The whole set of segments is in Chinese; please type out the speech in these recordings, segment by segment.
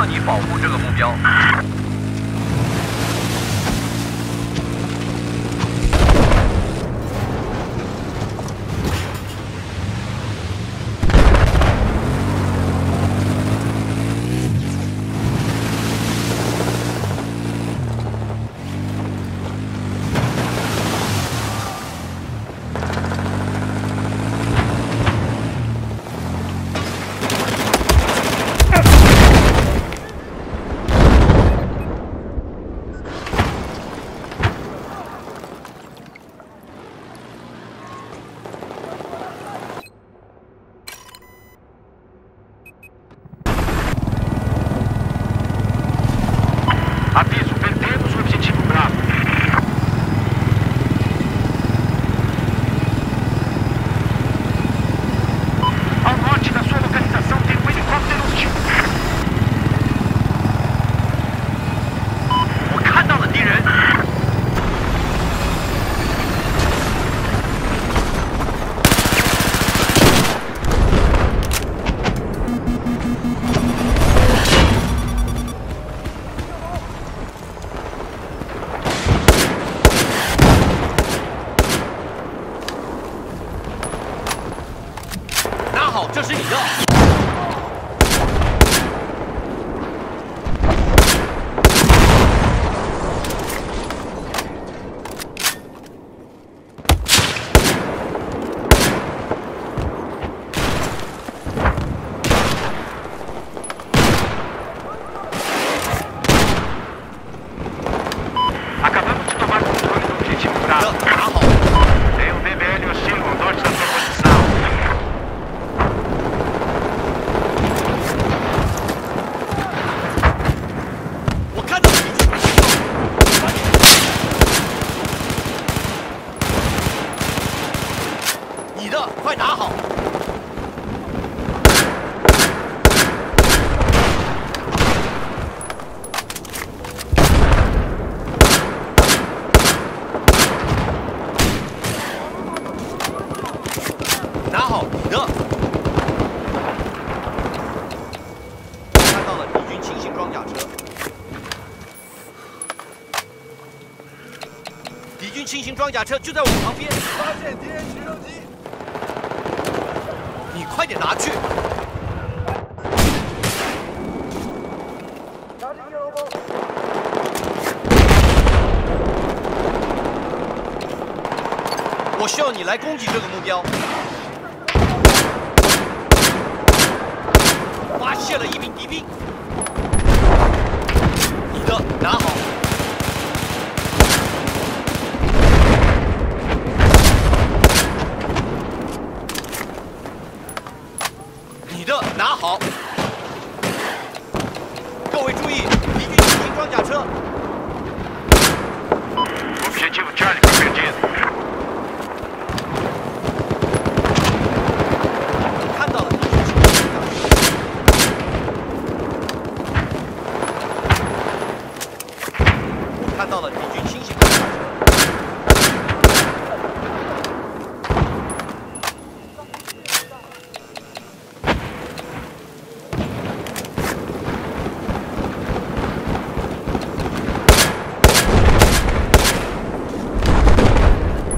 让你保护这个目标。军轻型装甲车就在我们旁边，发现敌人直升机，你快点拿去！我需要你来攻击这个目标。发现了一名敌兵，你的拿好。你的拿好。各位注意，敌军轻型装甲车 Objetivo Charlie foi perdido. 看到了敌军轻型装甲车。我看到了敌军轻型。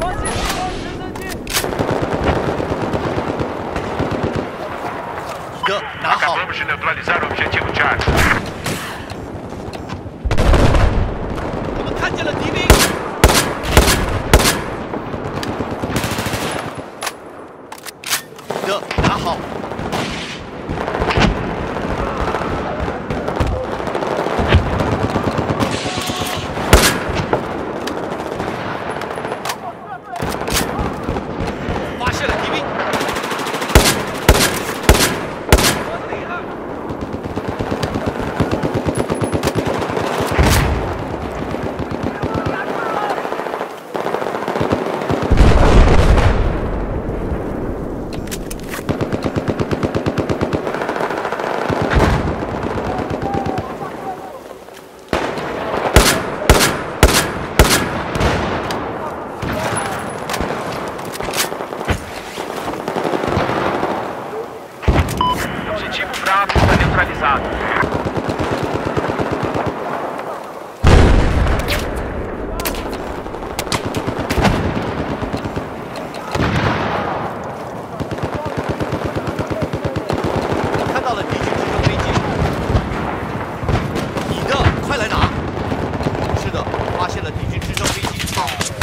发现敌方直升机，你的拿好。Acabamos de neutralizar o objetivo Charlie. 我们看见了敌兵。发现了敌军直升飞机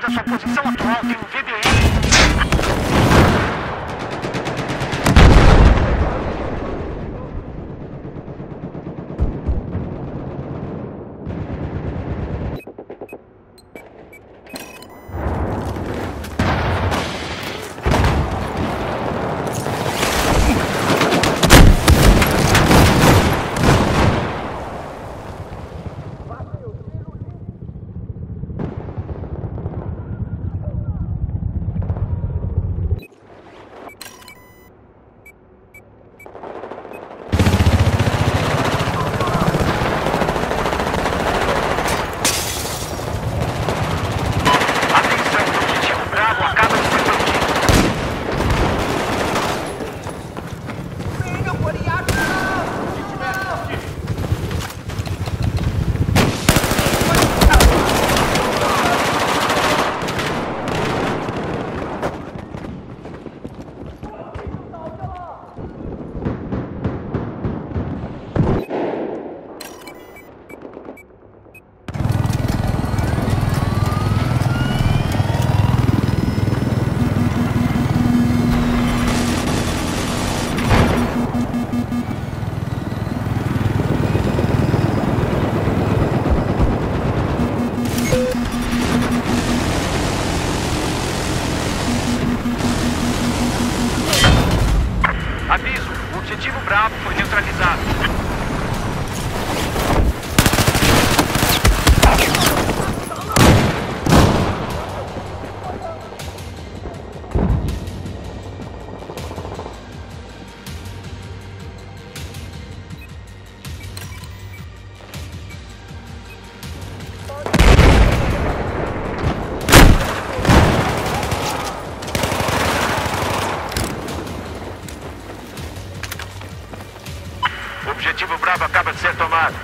da sua posição atual tem um VDM Objetivo Bravo acaba de ser tomado.